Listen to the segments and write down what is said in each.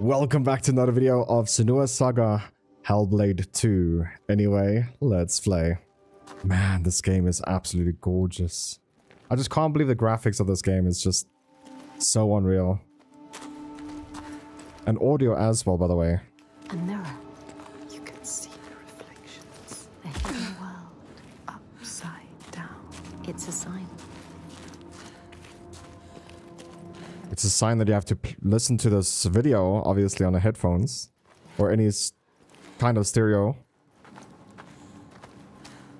Welcome back to another video of Senua Saga Hellblade 2. Anyway, let's play. Man, this game is absolutely gorgeous. I just can't believe the graphics of this game is just so unreal. And audio as well, by the way. A mirror. You can see the reflections. A hidden world upside down. It's a sign. It's a sign that you have to listen to this video, obviously on the headphones. Or any kind of stereo.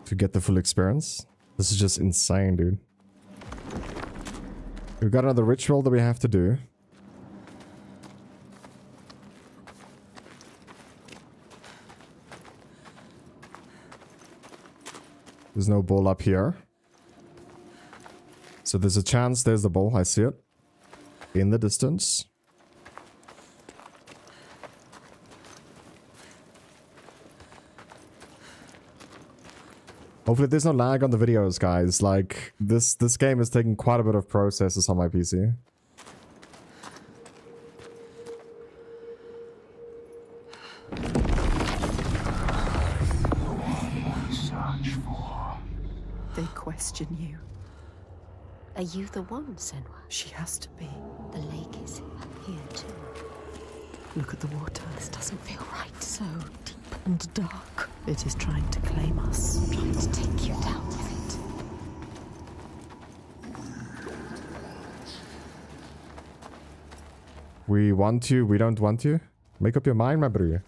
To get the full experience. This is just insane, dude. We've got another ritual that we have to do. There's no ball up here. So there's a chance there's the ball. I see it. In the distance. Hopefully there's no lag on the videos, guys. Like, this, this game is taking quite a bit of processes on my PC. Senua? She has to be. The lake is here too. Look at the water. This doesn't feel right. So deep and dark. It is trying to claim us. Trying to take you down with it. We want you, we don't want you. Make up your mind, my bro.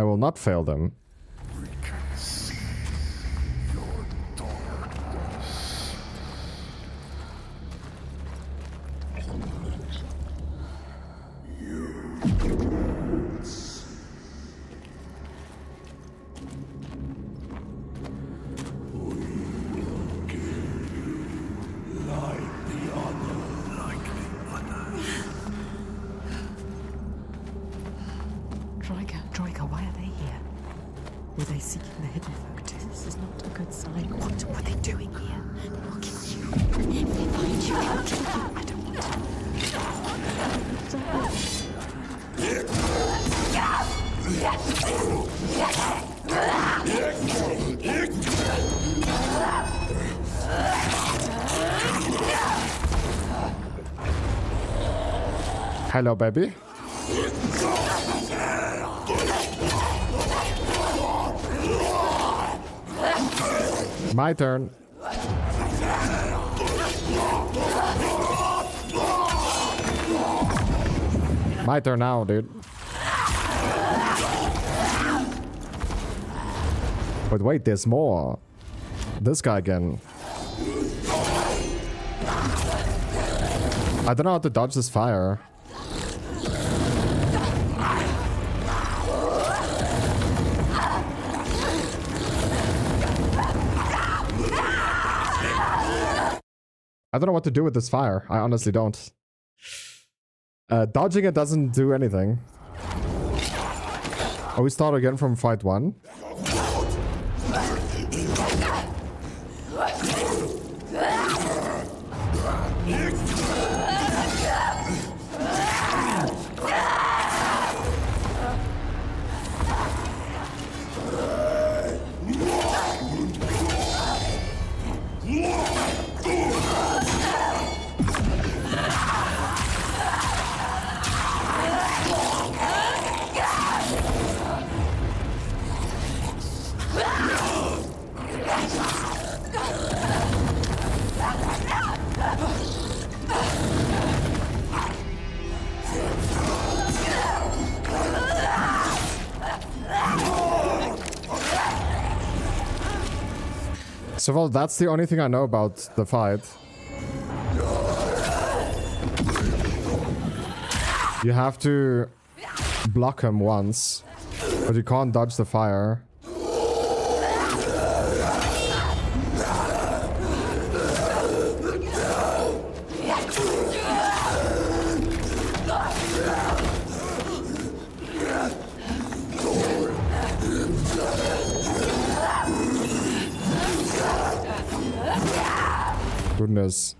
I will not fail them. Hello, baby. My turn. My turn now, dude. But wait, there's more. This guy again. I don't know how to dodge this fire. I don't know what to do with this fire. I honestly don't. Uh, dodging it doesn't do anything. Oh, we start again from fight one. So all that's the only thing I know about the fight. You have to block him once, but you can't dodge the fire. Goodness.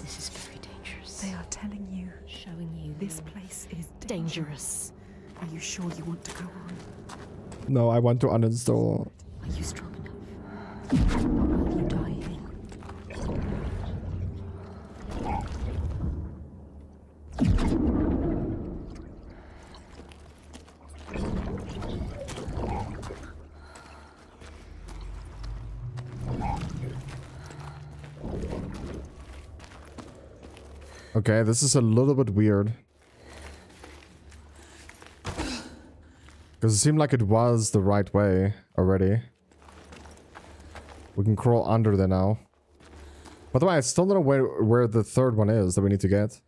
This is very dangerous. They are telling you showing you this place is dangerous. Are you sure you want to go on? No, I want to uninstall. Are you strong enough? Or will you die here? Okay, this is a little bit weird. Because it seemed like it was the right way already. We can crawl under there now. By the way, I still don't know where, where the third one is that we need to get.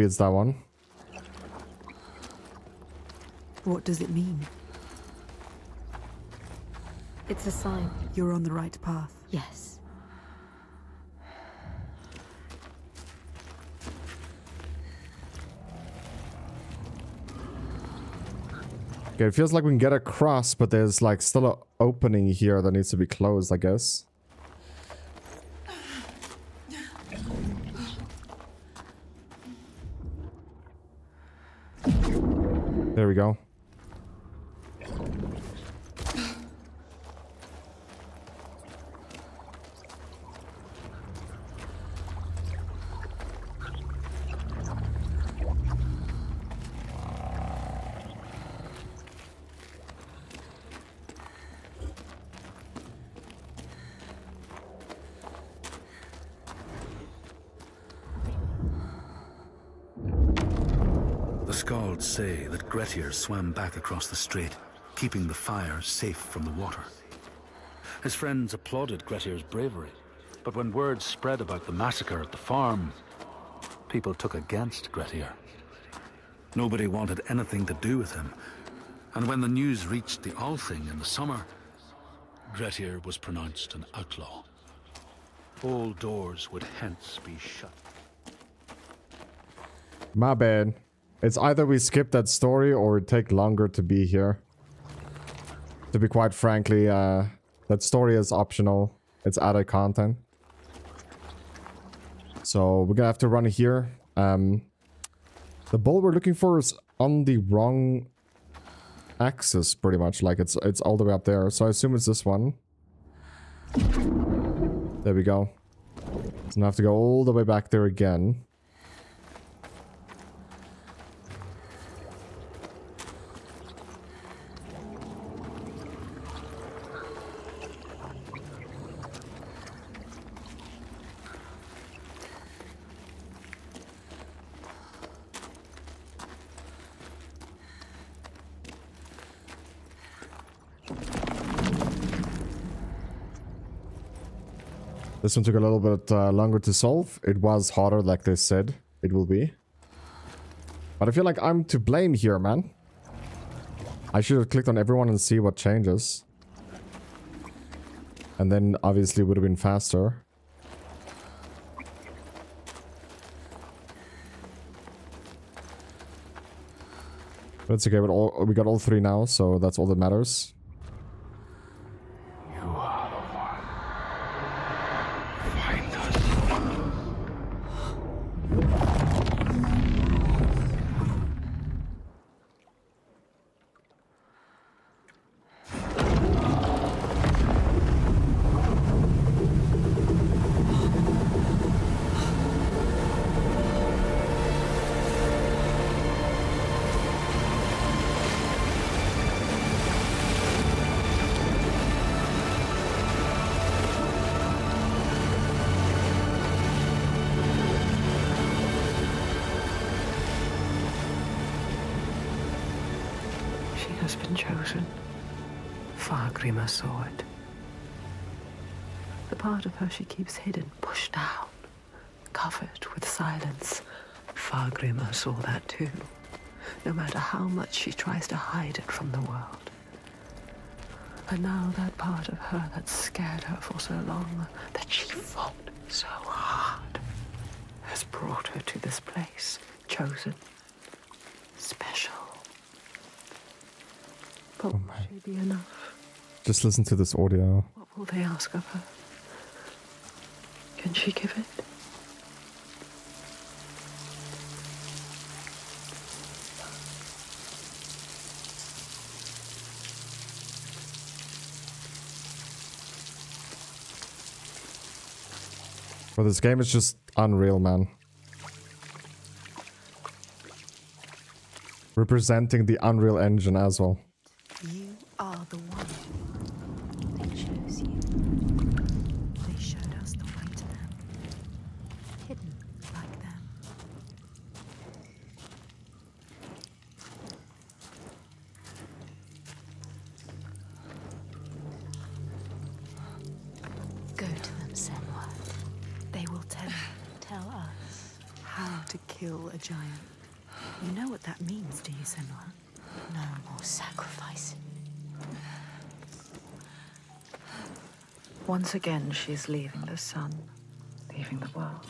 Maybe it's that one. What does it mean? It's a sign. You're on the right path. Yes. Okay, it feels like we can get across, but there's like still an opening here that needs to be closed, I guess. There we go. The Skalds say that Grettir swam back across the strait, keeping the fire safe from the water. His friends applauded Grettir's bravery, but when word spread about the massacre at the farm, people took against Grettir. Nobody wanted anything to do with him, and when the news reached the Althing in the summer, Grettir was pronounced an outlaw. All doors would hence be shut. My bad. It's either we skip that story or take longer to be here. To be quite frankly, uh, that story is optional. It's added content. So we're gonna have to run here. Um, the bull we're looking for is on the wrong axis, pretty much. Like it's it's all the way up there. So I assume it's this one. There we go. So now I have to go all the way back there again. This one took a little bit uh, longer to solve. It was harder like they said it will be. But I feel like I'm to blame here, man. I should have clicked on everyone and see what changes. And then obviously would have been faster. But it's okay, but all, we got all three now, so that's all that matters. Too, no matter how much she tries to hide it from the world. And now that part of her that scared her for so long, that she fought so hard, has brought her to this place, chosen, special. But oh will she be enough? Just listen to this audio. What will they ask of her? Can she give it? But this game is just unreal, man. Representing the Unreal Engine as well. You are the one. Kill a giant. You know what that means, do you, Senua? No more sacrifice. Once again, she's leaving the sun, leaving the world,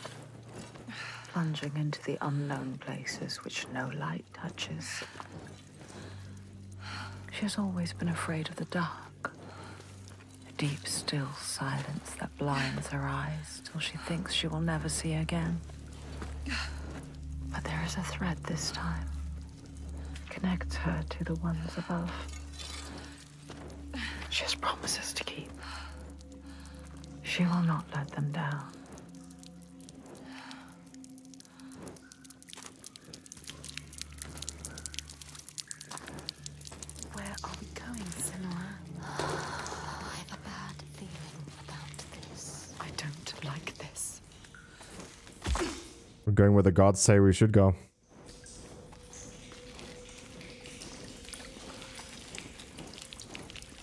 plunging into the unknown places which no light touches. She has always been afraid of the dark, a deep, still silence that blinds her eyes till she thinks she will never see again. There is a thread this time, connects her to the ones above. She has promises to keep. She will not let them down. Where are we going, Senua? I have a bad feeling about this. I don't like this. We're going where the gods say we should go.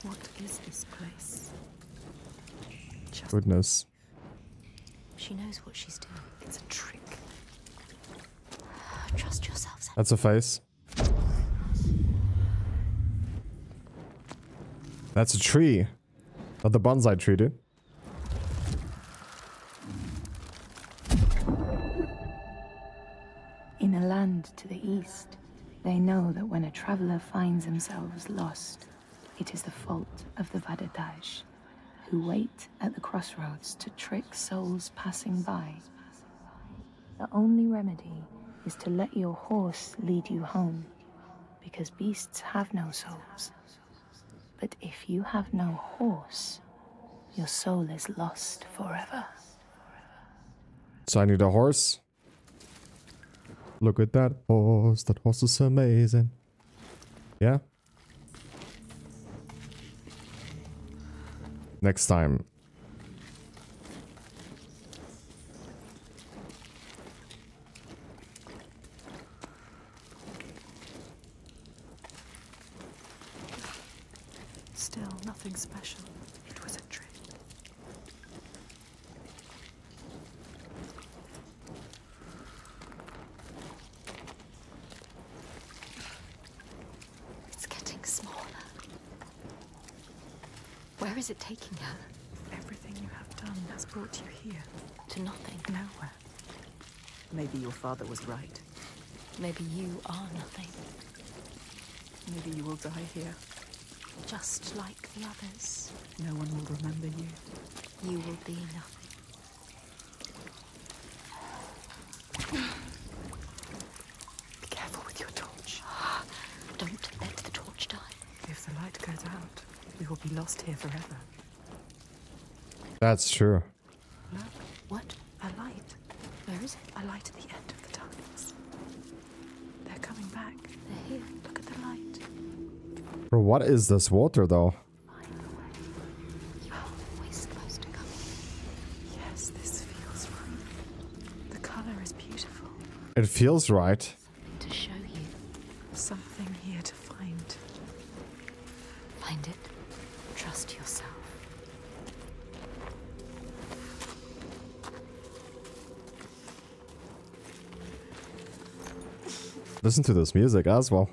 What is this place? Just Goodness. She knows what she's doing. it's a trick. Trust yourself, Senua. That's a face. That's a tree. Not the bonsai tree, dude. Traveler finds themselves lost, it is the fault of the Vadadaj, who wait at the crossroads to trick souls passing by. The only remedy is to let your horse lead you home, because beasts have no souls. But if you have no horse, your soul is lost forever. So I need a horse. Look at that horse. That horse is amazing. Yeah? Next time. Still nothing special. It was a trick. It's getting smaller. Where is it taking her? Everything you have done has brought you here. To nothing. Nowhere. Maybe was right. Maybe you are nothing. Maybe you will die here. Just like the others. No one will remember you. You will be nothing. Be careful with your torch. Don't let the torch die. If the light goes out, we will be lost here forever. That's true. Look, What? a light. Where is it? A light at the end of the tunnels. They're coming back. They're here. Look at the light. Bro, what is this water though? Find the way. You are always supposed to come. Yes, this feels right. The color is beautiful. It feels right. To show you. Something here to find. find it. Trust yourself. Listen to this music as well.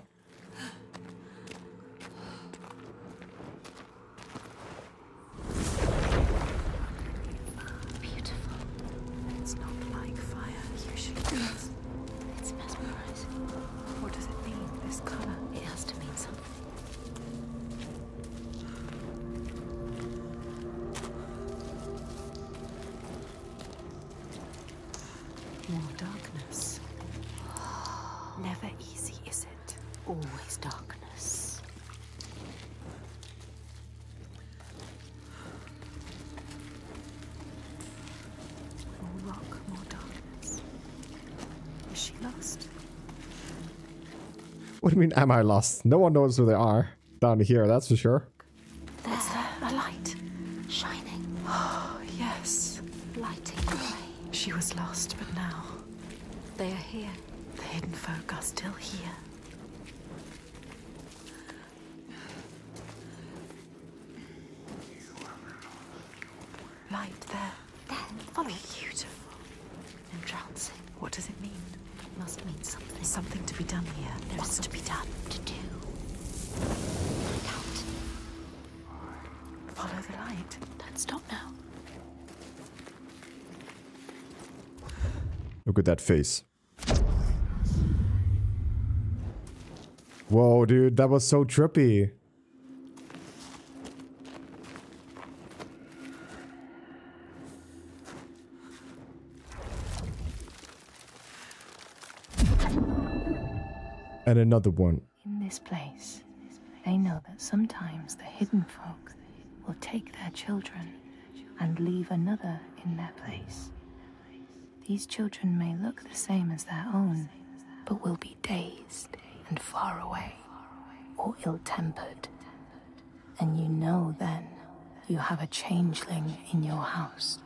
Am I lost? No one knows who they are down here, that's for sure. Face. Whoa, dude, that was so trippy. And another one. In this place, they know that sometimes the hidden folk will take their children and leave another in their place. These children may look the same as their own, but will be dazed and far away, or ill tempered. And you know then you have a changeling in your house.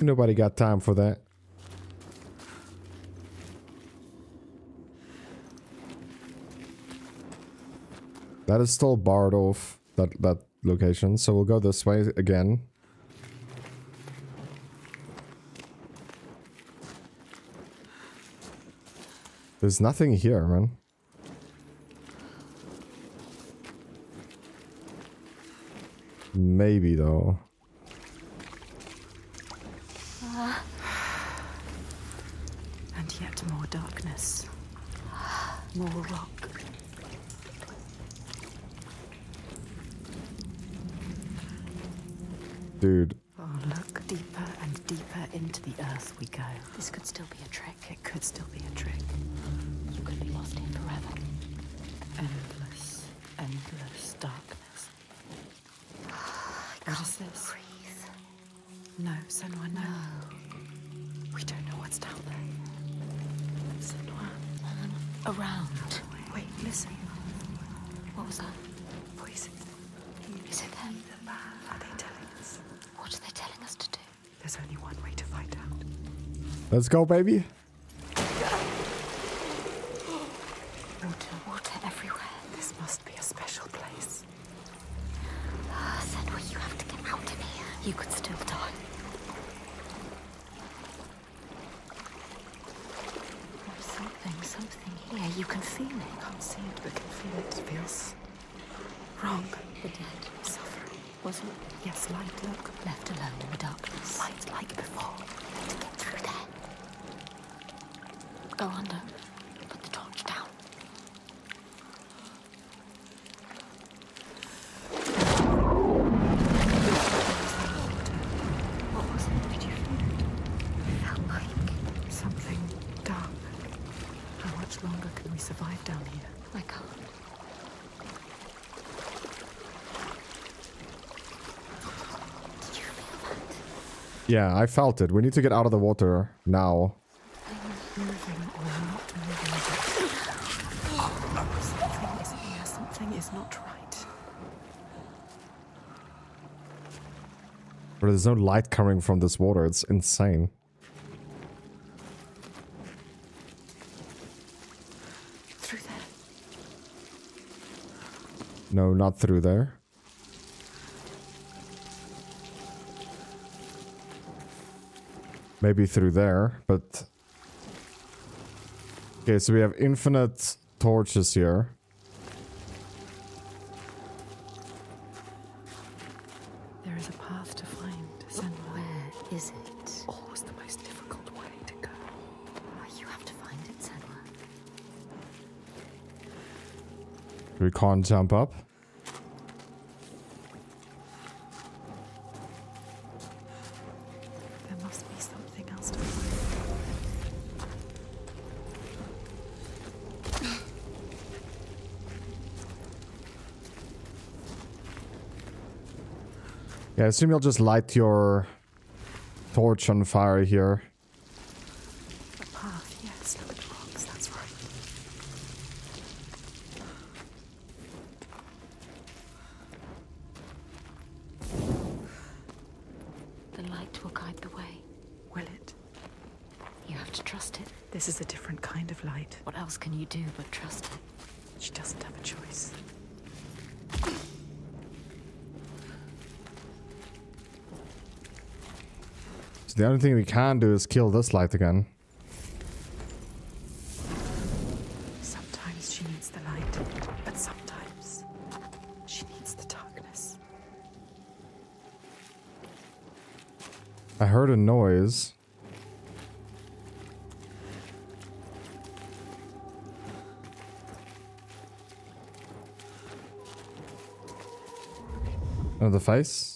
Nobody got time for that. That is still barred off that that location, so we'll go this way again. There's nothing here, man. Maybe though. And yet more darkness. More rock. Dude, Oh, look deeper and deeper into the earth we go. This could still be a trick. It could still be a trick. You could be lost here forever. Endless, endless darkness. What is this? Breathe. No, Senua, no. We don't know what's down there. Senua. Around. Wait, listen. What was that? Voices. Is it them? Are they telling us? What are they telling us to do? There's only one way to find out. let's go, baby. Water, water everywhere. This must be a special place. Ah, Senua, you have to get out of here. You could still die. There's something, something here. You can feel it. Can't see it, but can feel it. Feels wrong. The dead. Suffering. Was it Yes, light, look. left alone in the darkness? Light like before. to get through there. Go under. Put the torch down. What was it? Did you feel it? Felt like Something dark. How much longer can we survive down here? I can't. Did you feel that? Yeah, I felt it. We need to get out of the water now. Moving or not moving. Something is here. Something is not right. But there's no light coming from this water. It's insane. Through there. No, not through there. Maybe through there, but... Okay, so we have infinite torches here. There is a path to find Senua. Where is it? Always the most difficult way to go. Oh, you have to find it, Senua. We can't jump up. There must be something else to find. Yeah, I assume you'll just light your torch on fire here. A path, yes. Look at the rocks. That's right. The light will guide the way. Will it? You have to trust it. This is a different kind of light. What else can you do but trust it? She doesn't have a choice. So the only thing we can do is kill this light again. Sometimes she needs the light, but sometimes she needs the darkness. I heard a noise. Another face?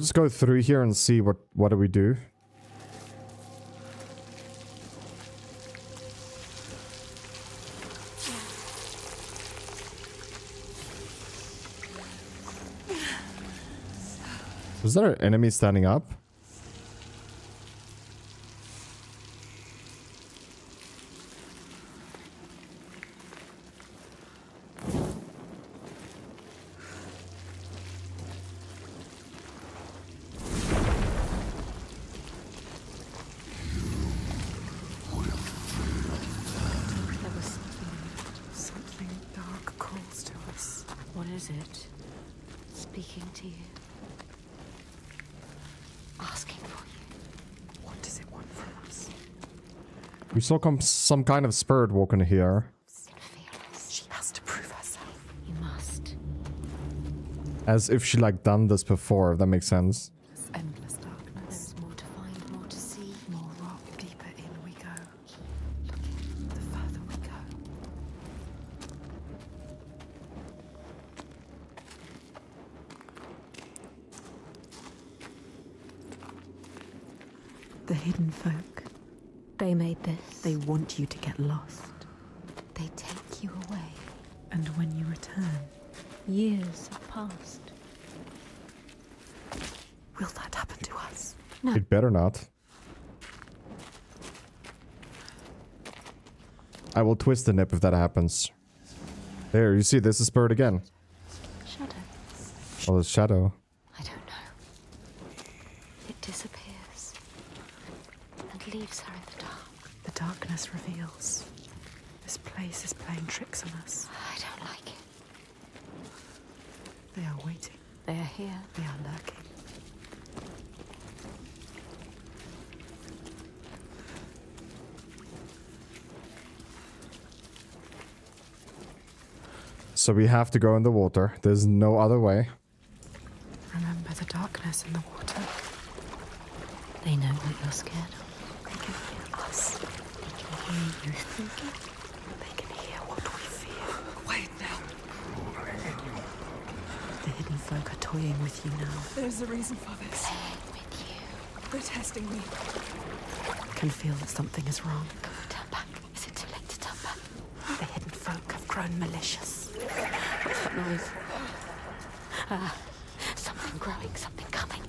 We'll just go through here and see what what do we do. Was there an enemy standing up? There was something. Something dark calls to us. What is it? Speaking to you. Asking for you. What does it want from us? We saw com- some kind of spirit walking here. She has to prove herself. You must. As if she like done this before, if that makes sense. This endless darkness. There's more to find, more to see. More rock, deeper in we go. Looking, the further we go. The hidden folk, They made this. they want you to get lost. They take you away. And when you return, Years have passed. will that happen to us? Not. I will twist the nip if that happens. There, you see, this is bird again. Shadow. Oh, the shadow. I don't know. It disappears and leaves her in the dark. The darkness reveals. This place is playing tricks on us. I don't like it. They are waiting. They are here. They are lurking. So we have to go in the water. There's no other way. Remember the darkness in the water. They know what you're scared of. They can hear us. They can hear you thinking. They can hear what we fear. Quiet now. The hidden folk are toying with you now. There's a reason for this. Playing with you. They're testing me. Can feel that something is wrong. Turn back. Is it too late to turn back? The hidden folk have grown malicious. What's that noise? Ah, something growing, something coming.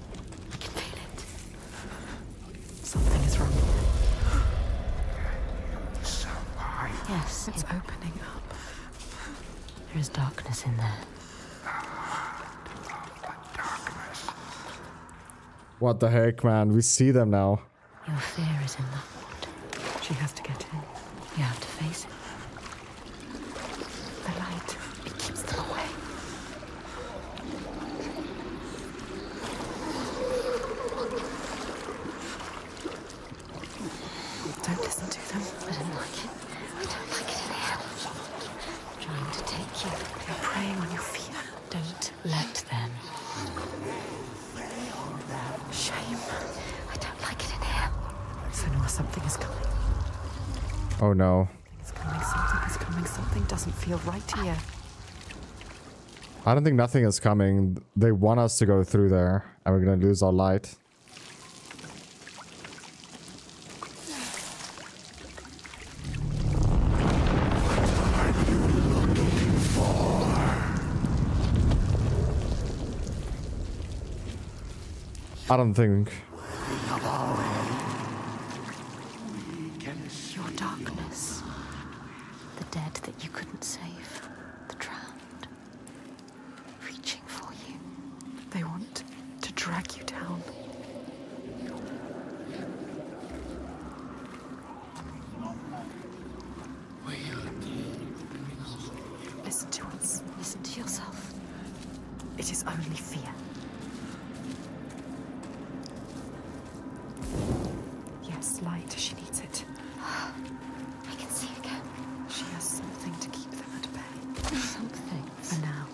I can feel it. Something is wrong. Yes, It's it- opening up. there is darkness in there. What the heck, man? We see them now. Your fear is in that wood. She has to get in. You have to face it. The light, it keeps them away. Don't listen to them. I don't like it. I don't like it in here. Trying to take you. They're preying on your fear. Don't let them. Shame. I don't like it in here. Senua, something is coming. Oh no. It's coming, something is coming. Right here. I don't think nothing is coming. They want us to go through there, and we're gonna lose our light. I don't think. Your darkness. The dead that you couldn't save. The drowned. Reaching for you. They want to drag you down. Listen to us. Listen to yourself. It is only fear. Yes, light. She needs it. I can see again. She has something to keep them at bay. Something. For now.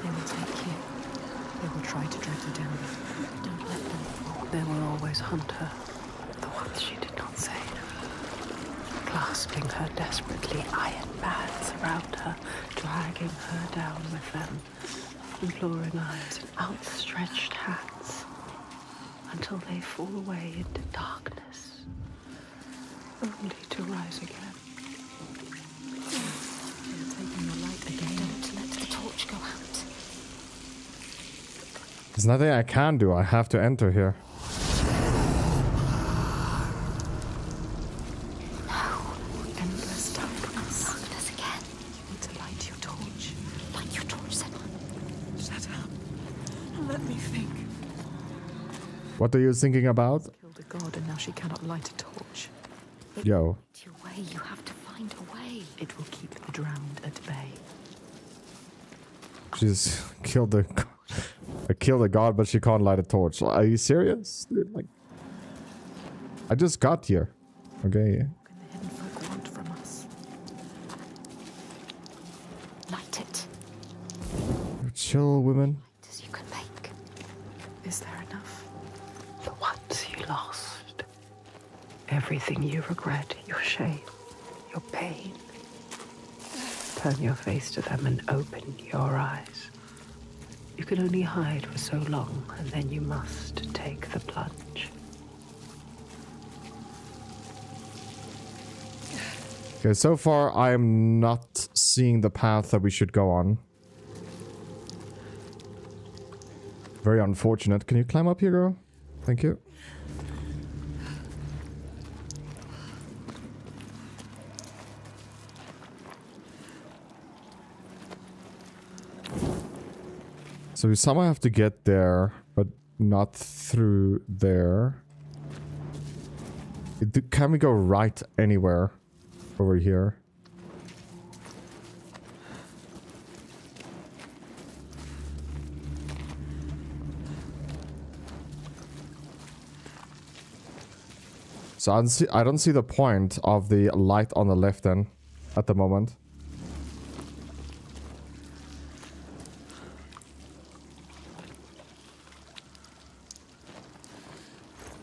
They will take you. They will try to drag you down. Don't let them. There will always hunt her. The ones she did not save. Clasping her desperately, iron bands around her, dragging her down with them. Imploring eyes and outstretched hands. Until they fall away into darkness. Only to rise again. They're taking the light again. Don't let the torch go out. There's nothing I can do. I have to enter here. Endless darkness. Darkness again. You need to light your torch. Light your torch, Senua. Shut up. And let me think. What are you thinking about? Killed a god and now she cannot light a torch. Yo. Your way. You have to find a way. It will keep the drowned at bay. She's killed the I killed a god, but she can't light a torch. Are you serious? Dude, like I just got here. Okay. What can the hidden folk want from us? Light it. Chill, women. Everything you regret, your shame, your pain. Turn your face to them and open your eyes. You can only hide for so long, and then you must take the plunge. Okay, so far I am not seeing the path that we should go on. Very unfortunate. Can you climb up here, girl? Thank you. So we somehow have to get there, but not through there. It- Can we go right anywhere over here? So I don't see I don't see the point of the light on the left then at the moment.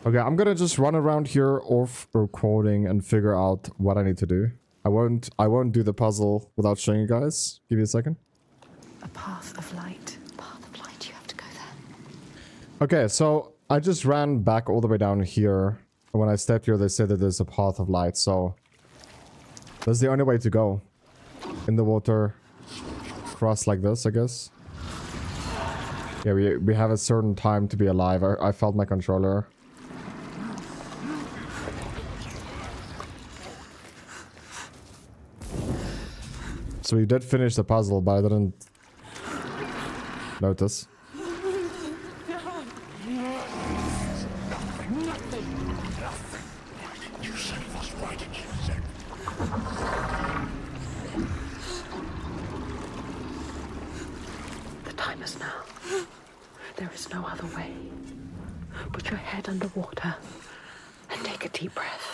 Okay, I'm gonna just run around here off recording and figure out what I need to do. I won't I won't do the puzzle without showing you guys. Give me a second. A path of light. Path of light. You have to go there. Okay, so I just ran back all the way down here. And when I stepped here, they said that there's a path of light, so... That's the only way to go. In the water. Cross like this, I guess. Yeah, we, we have a certain time to be alive. I, I felt my controller. we did finish the puzzle, but I didn't notice. There is no other way. Put your head underwater and take a deep breath.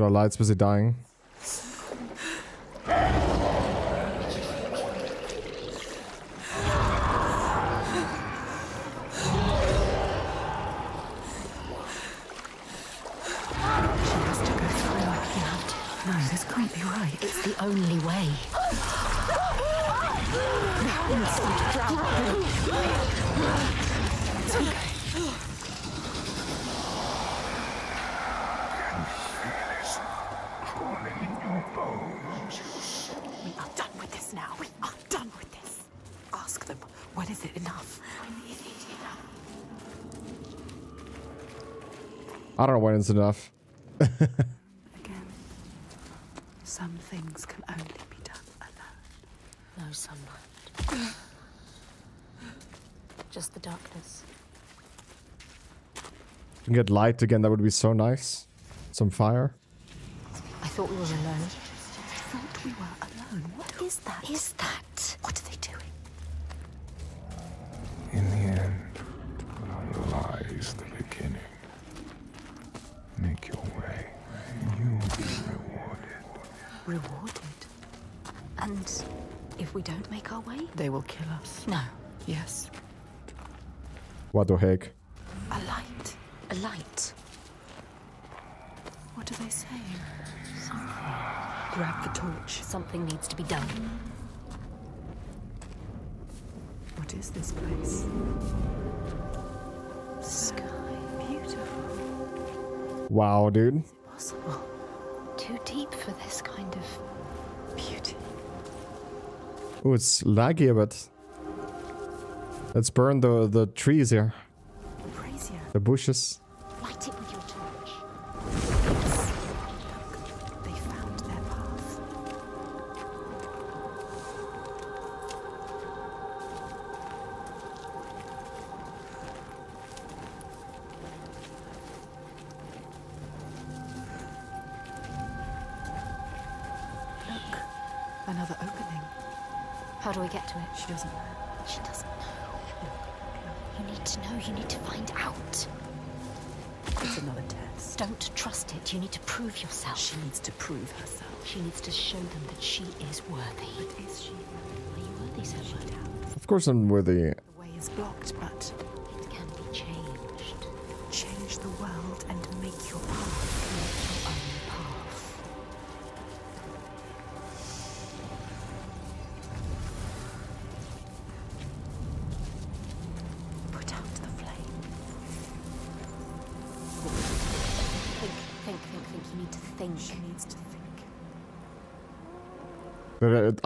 Our light's busy dying. She has to go through. You have to. No, this can't be right. It's the only way. We are done with this now. We are done with this. Ask them, when is it enough? I don't know when it's enough. Again, some things can only be done alone. No sunlight. Just the darkness. can get light again, that would be so nice. Some fire. I thought we were alone. I thought we were alone. What What is that? Is that? What the heck? A light. A light. What are they saying? Grab the torch. Something needs to be done. What is this place? Sky. Beautiful. Wow, dude. Possible. Too deep for this kind of Beauty. Oh, it's laggy a bit. Let's burn the, the trees here. Brazier. The bushes. light it with your torch. They found their path. Look, another opening. How do we get to it? She doesn't know. Trust. You need to prove yourself. She needs to prove herself. She needs to show them that she is worthy. But Is she? Are you worthy, So Sophie? she doubts. Of course I'm worthy.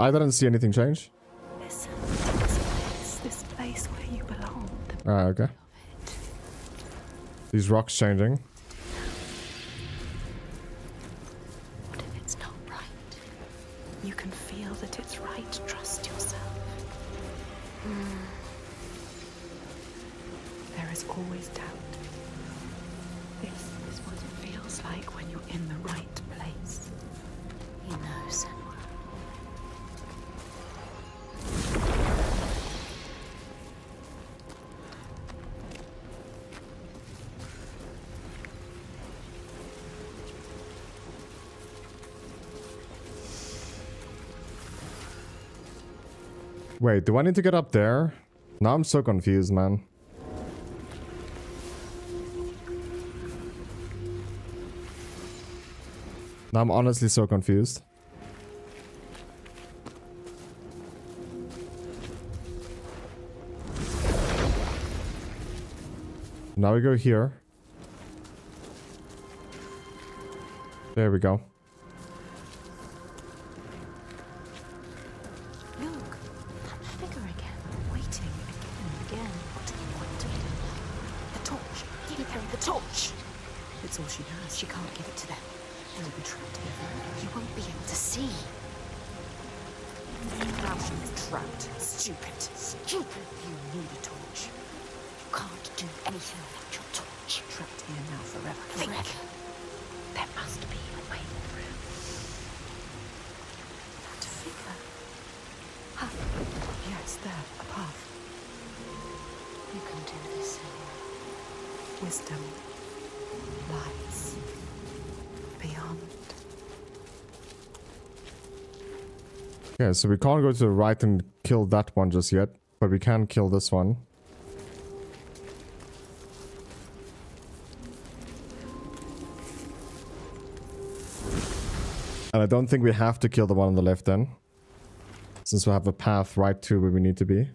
I didn't see anything change. Listen this this place where you belong. Ah, okay. These rocks changing. What if it's not right? You can feel that it's right. Trust yourself. There is always doubt. This is what it feels like when you're in the right place. He knows. Wait, do I need to get up there? Now I'm so confused, man. Now I'm honestly so confused. Now we go here. There we go. So we can't go to the right and kill that one just yet, but we can kill this one. And I don't think we have to kill the one on the left then. Since we have a path right to where we need to be.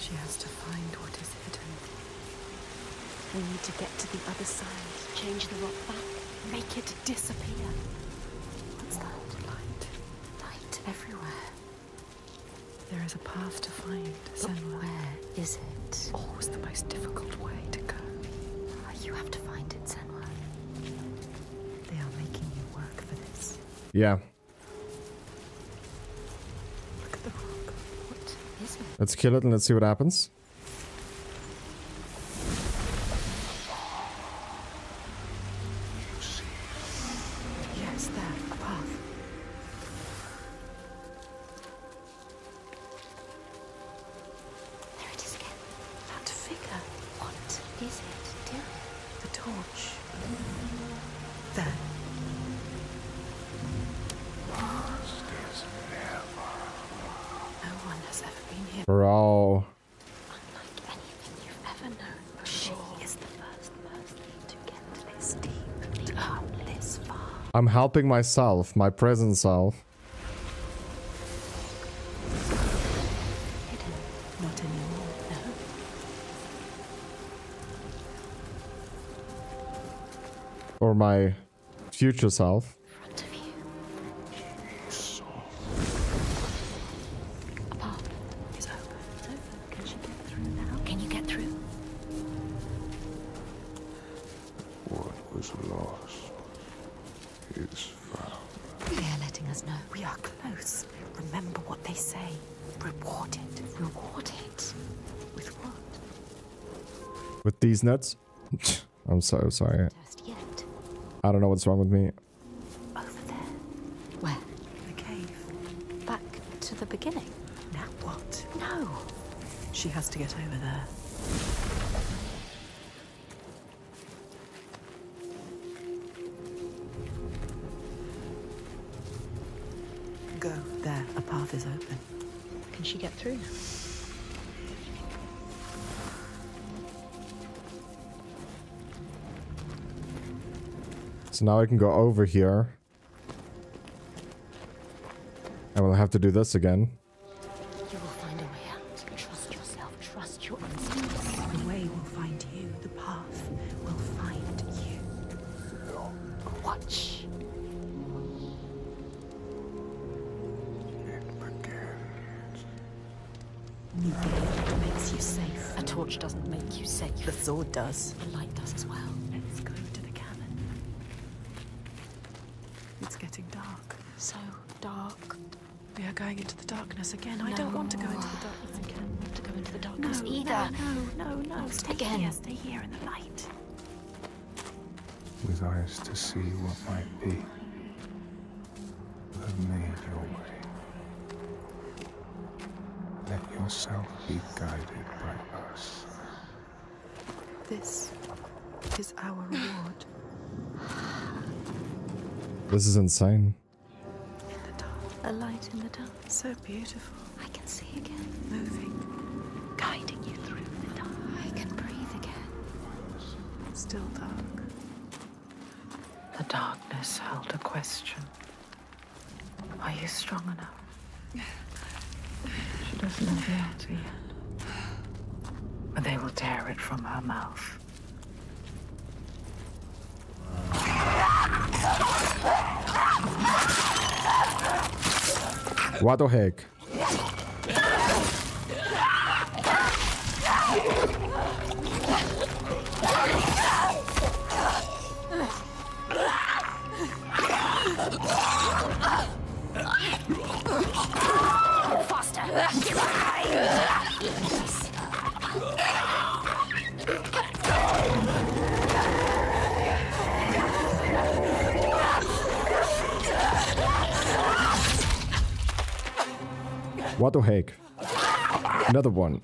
She has to find what is hidden. We need to get to the other side. Change the rock back. Make it disappear. Is a path to find. But where is it? Oh, Always the most difficult way to go. Ah, you have to find it, Senua. They are making you work for this. Yeah, Look at the rock. What is it? let's kill it and let's see what happens. I'm helping myself, my present self. Hidden. Not anymore. No. Or my future self. Are close. Remember what they say. Reward it. Reward it. With what? With these nuts. I'm so sorry. Just yet. I don't know what's wrong with me. Over there. Where? The cave. Back to the beginning. Now what? No. She has to get over there. Path is open. Can she get through? So now I can go over here. And we'll have to do this again. This is insane. in the dark. A light in the dark. So beautiful. I can see again. Moving. Guiding you through the dark. I can breathe again. Still dark. The darkness held a question. Are you strong enough? She doesn't know the answer yet. But they will tear it from her mouth. What the heck? What the heck? Another one.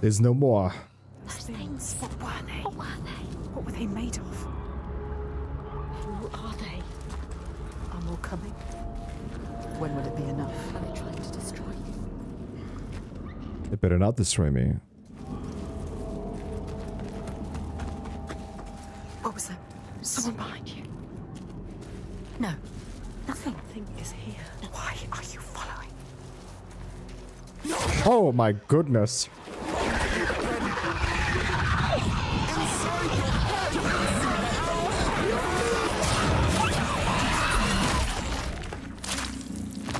There's no more. Things. What were they? What were they? What were they made of? Who are they? Are more coming? When will it be enough? Are they trying to destroy you? They better not destroy me. What was that? Someone behind you. No. Nothing. Thing is here. Why are you following? Oh my goodness.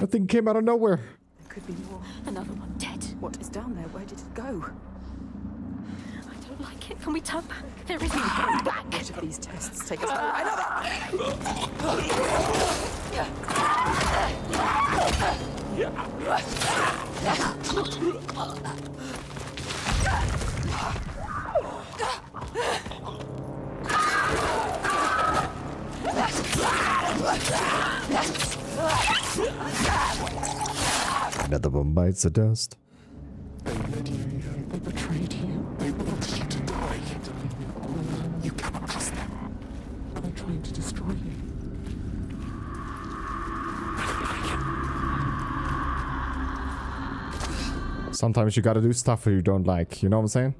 That thing came out of nowhere. There could be more. Another one dead. What is down there? Where did it go? I don't like it. Can we turn back? There is no ah! going back. Which of these tests take us nowhere? Another! Ah! Another one bites the dust. They led you. They betrayed you. They wanted you to die. You cannot trust them. Are they trying to destroy you? Sometimes you gotta do stuff you don't like, you know what I'm saying?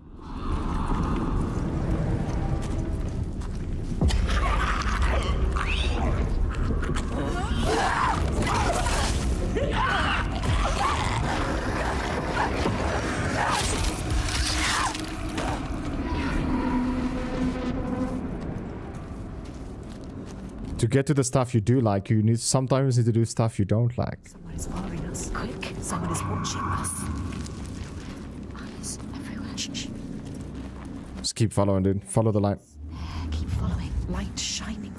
Get to the stuff you do like, you need sometimes need to do stuff you don't like. Someone is following us. Quick. Someone is watching us. Eyes everywhere. Shh, shh. Just keep following, dude. Follow the line. Keep following. Light shining.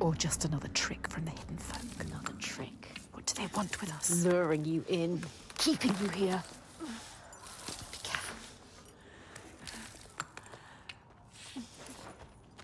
Or just another trick from the hidden folk. Another trick. What do they want with us? Luring you in. Keeping you here. Be careful.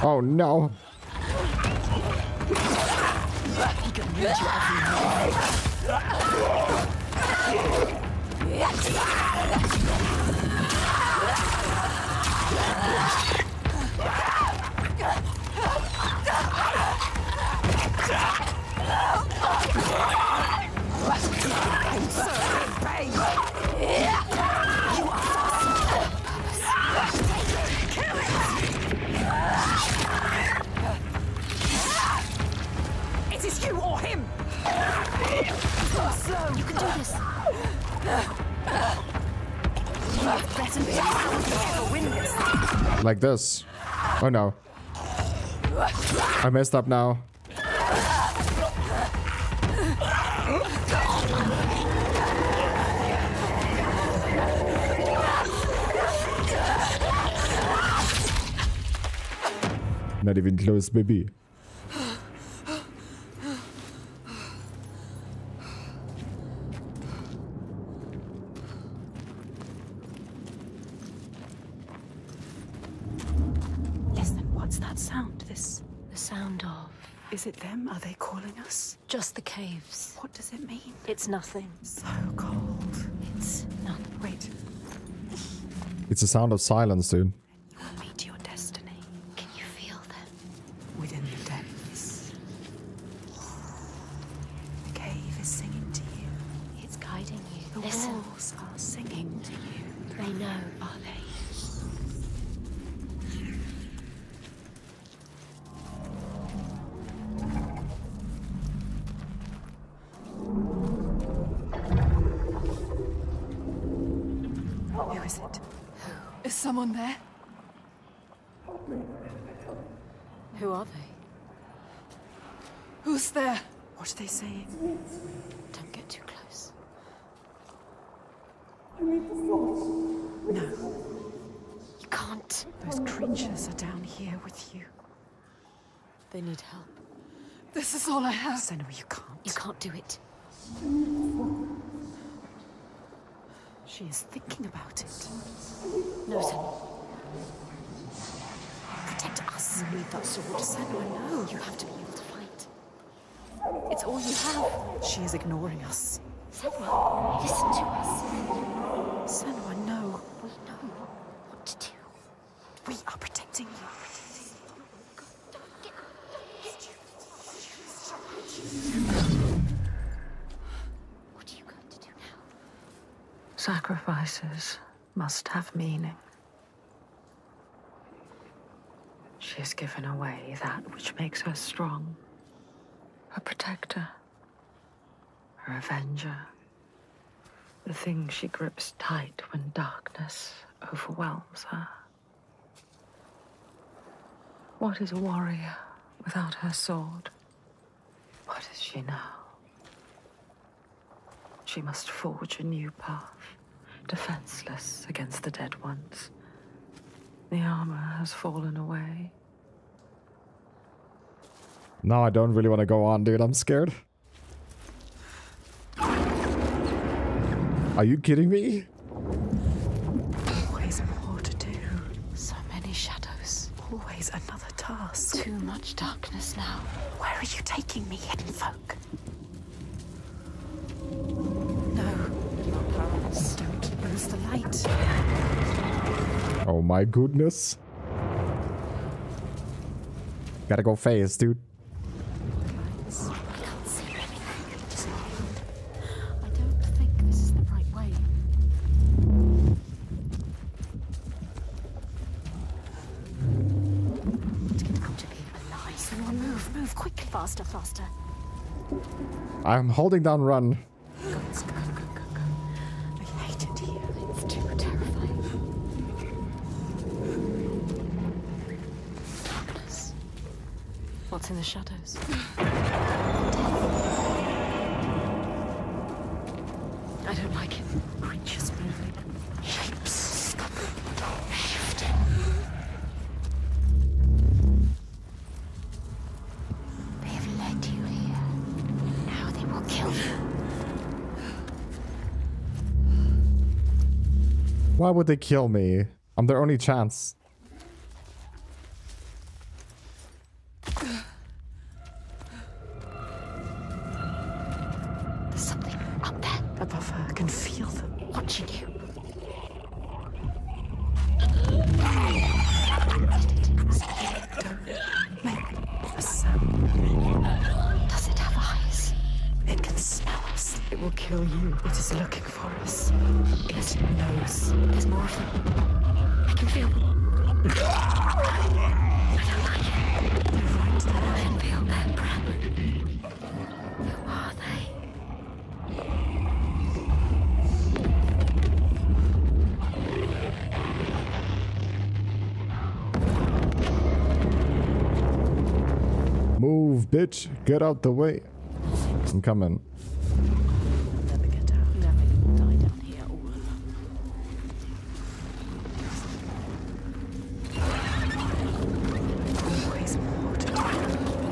Oh no. Like this. Oh no. I messed up now. Not even close, baby. Listen, What's that sound? This. The sound of Is it them? Are they calling us? just the caves. What does it mean? It's nothing. So cold. It's nothing. Wait, It's the sound of silence, dude. you will meet your destiny Can you feel them? within the depths. The cave is singing to you. It's guiding you. The Listen. walls are singing to you. They know. Are they? Who is it? Is someone there? Who are they? Who's there? What are they saying? Don't get too close. No, You can't. those creatures are down here with you. They need help. This is all I have. Senua, you can't. You can't do it. She is thinking about it. No, Sen. Protect us. You need that sword. Senua, no. You have to be able to fight. It's all you have. She is ignoring us. Senua, listen to us. Senua, no. We know what to do. We are protecting you. What are you going to do now? Sacrifices must have meaning. She has given away that which makes her strong. Her protector. Her avenger. The thing she grips tight when darkness overwhelms her. What is a warrior without her sword? What is she now? She must forge a new path, defenseless against the dead ones. The armor has fallen away. No, I don't really want to go on, dude. I'm scared. Are you kidding me? Always more to do. So many shadows. Always another task. Too much darkness now. Where are you taking me, hidden folk? No, Not powerless. don't lose the light. Oh my goodness. Gotta go fast, dude. Faster, faster. I'm holding down run. Go, go, go, go, go. I hate it here. It's too terrifying. Darkness. What's in the shadows? Why would they kill me? I'm their only chance. There's something up there Above her, I can feel them. watching you. Does it have eyes? It can smell. It will kill you. It is looking for us. It knows. There's more of them. I can feel them. I don't like it. They're right there. I can feel their breath. Who are they? Move, bitch. Get out the way. I'm coming. Never get out. Never die down here all alone. Always more to do.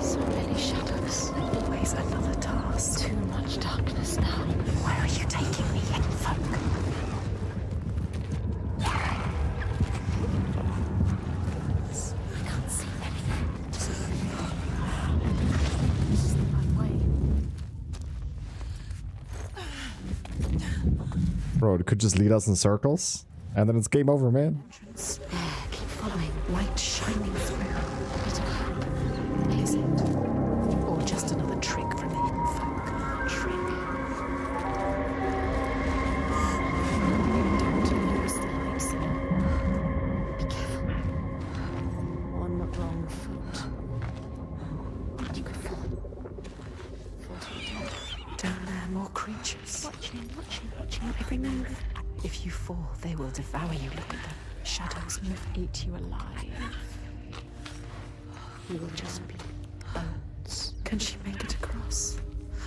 So many shadows. Always another task. Too much darkness now. Where are you taking me, hidden folk? I can't see Bro, it could just lead us in circles. And then it's game over, man.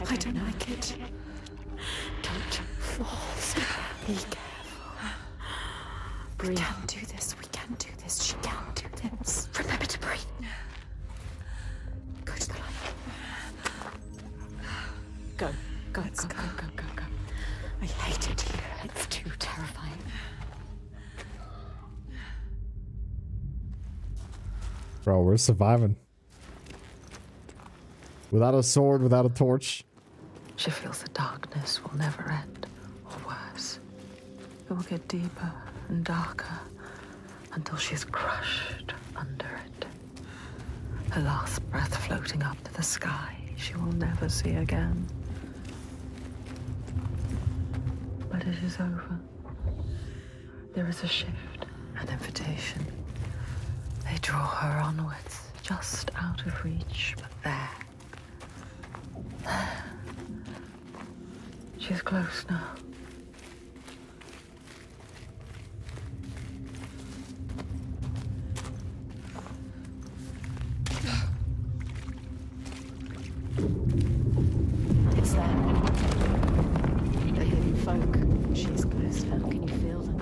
I don't like it. Don't fall. Be careful. We can do this. We can do this. She can do this. Remember to breathe. Go to the light. Go, go, go, go, go, go, go. I hate it here. It's too terrifying. Bro, we're surviving. Without a sword, without a torch. She feels the darkness will never end, or worse. It will get deeper and darker until she's crushed under it. Her last breath floating up to the sky she will never see again. But it is over. There is a shift, an invitation. They draw her onwards, just out of reach, but there. She's close now. It's them. The hidden folk. She's close now. Can you feel them?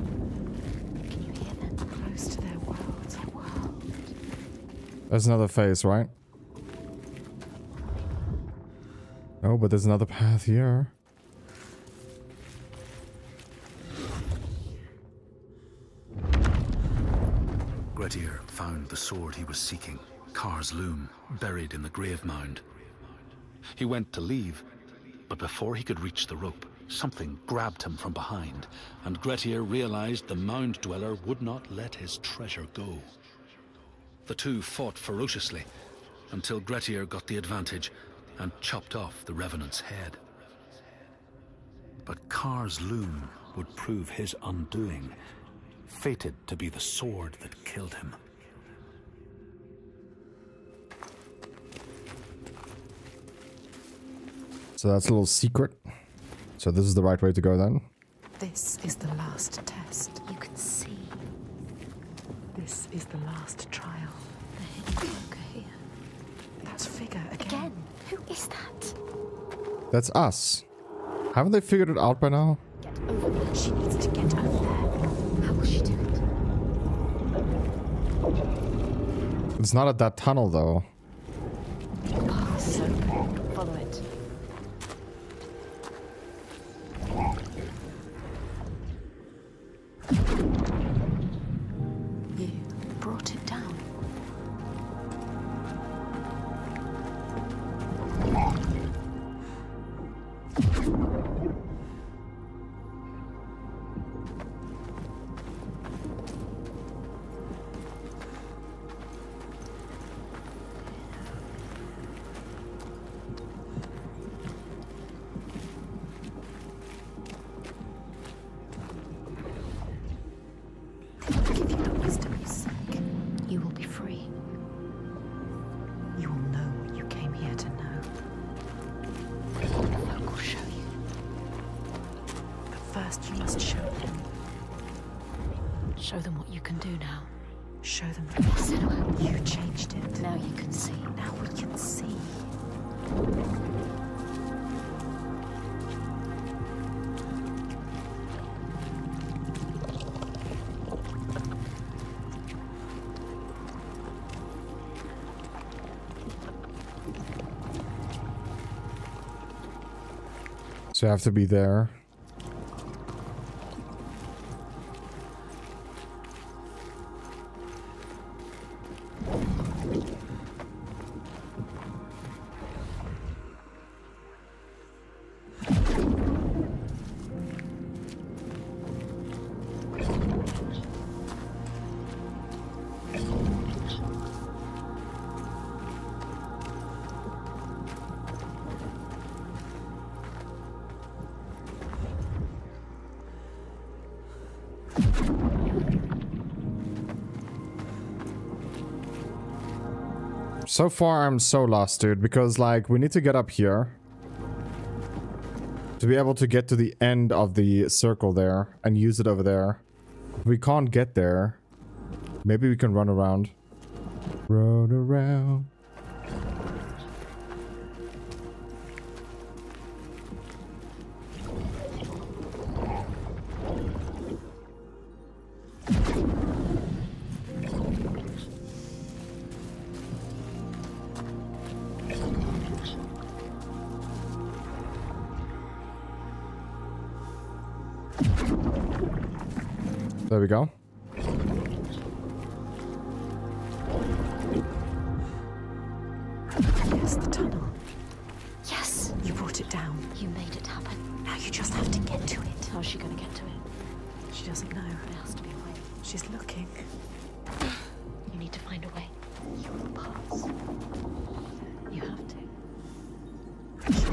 Can you hear them? Close to their world, their world. There's another phase, right? Oh, but there's another path here. Grettir found the sword he was seeking, Kar's loom, buried in the grave mound. He went to leave, but before he could reach the rope, something grabbed him from behind, and Grettir realized the mound dweller would not let his treasure go. The two fought ferociously until Grettir got the advantage and chopped off the revenant's head. But Kar's loom would prove his undoing, fated to be the sword that killed him. So that's a little secret. So this is the right way to go then. This is the last test. You can see This is the last trial. the hidden folk here. That figure again. Again. Who is that? That's us. Haven't they figured it out by now? Get over there. She needs to get over there. How will she do it? It's not at that tunnel though. The So you have to be there. So far, I'm so lost, dude, because, like, we need to get up here. To be able to get to the end of the circle there and use it over there. We can't get there, maybe we can run around. Run around.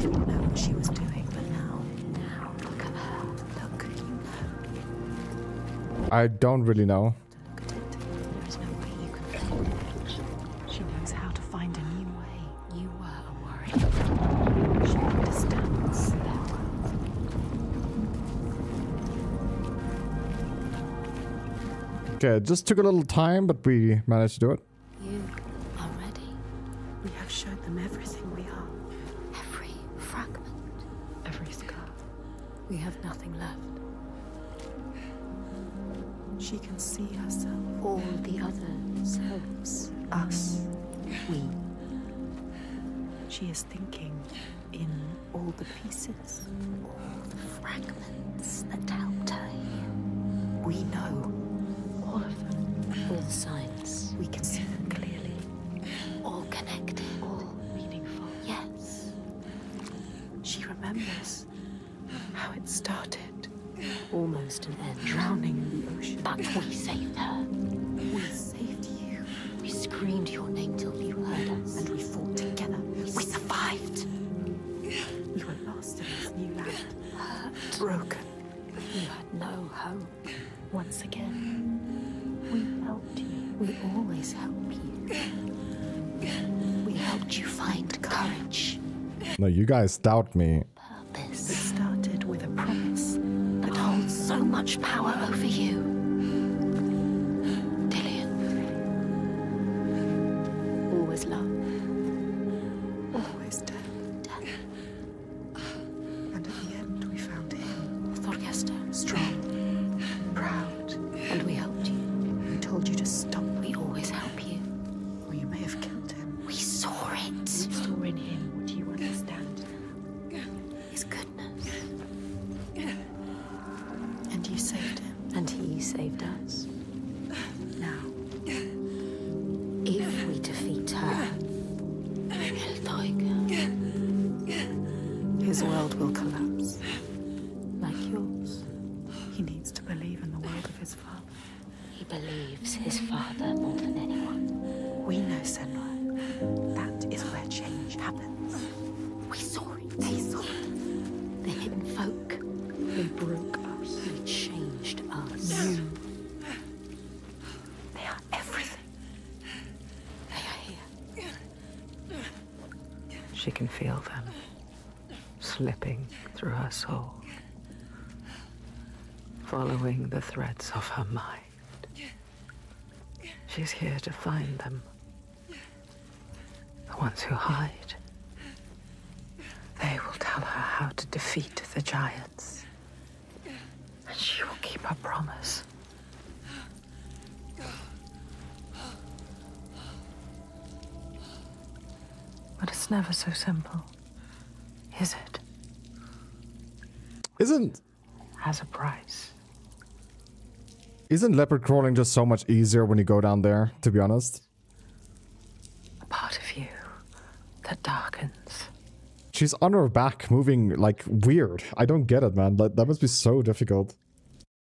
Didn't know what she was doing, but now, Now, look at her. look, you know I don't really know. look at it. There is no way you can fail. She knows how to find a new way. You were a worry. She understands. Okay, it just took a little time, but we managed to do it. You are ready. We have showed them everything We have nothing left. She can see herself. All the other selves. Us. We. She is thinking in all the pieces. All the fragments that helped her here. We know all of them. All the signs. We can see started. Almost an end. Drowning in the ocean. But we saved her. we saved you. We screamed your name till you heard us. And we fought together. we survived. We were lost in this new land. Hurt. Broken. You had no hope. Once again. We helped you. We always help you. We helped you find courage, No, you guys doubt me. We She can feel them slipping through her soul, following the threads of her mind. She's here to find them. The ones who hide. They will tell her how to defeat the giants. Never so simple, is it? Isn't Has a price. isn't leopard crawling just so much easier when you go down there, to be honest? A part of you that darkens. She's on her back, moving like weird. I don't get it, man. That, that must be so difficult.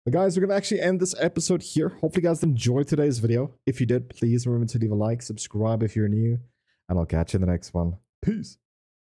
But guys, we're gonna actually end this episode here. Hopefully you guys enjoyed today's video. If you did, please remember to leave a like, subscribe if you're new, and I'll catch you in the next one. Peace.